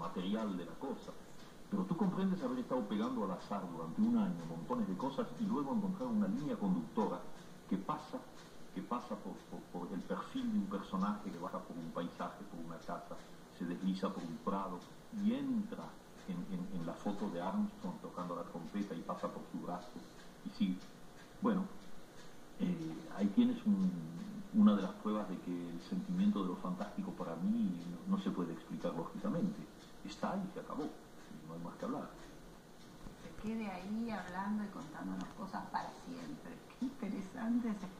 material de la cosa. Pero tú comprendes haber estado pegando al azar durante un año montones de cosas y luego encontrar una línea conductora que pasa, que pasa por, el perfil de un personaje que baja por un paisaje, por una casa, se desliza por un prado y entra en, la foto de Armstrong tocando la trompeta y pasa por su brazo y sí, bueno, eh, ahí tienes una de las pruebas de que el sentimiento de lo fantástico para mí no, se puede explicar lógicamente. Está y se acabó, no hay más que hablar. Se quede ahí hablando y contándonos cosas para siempre. Qué interesante ese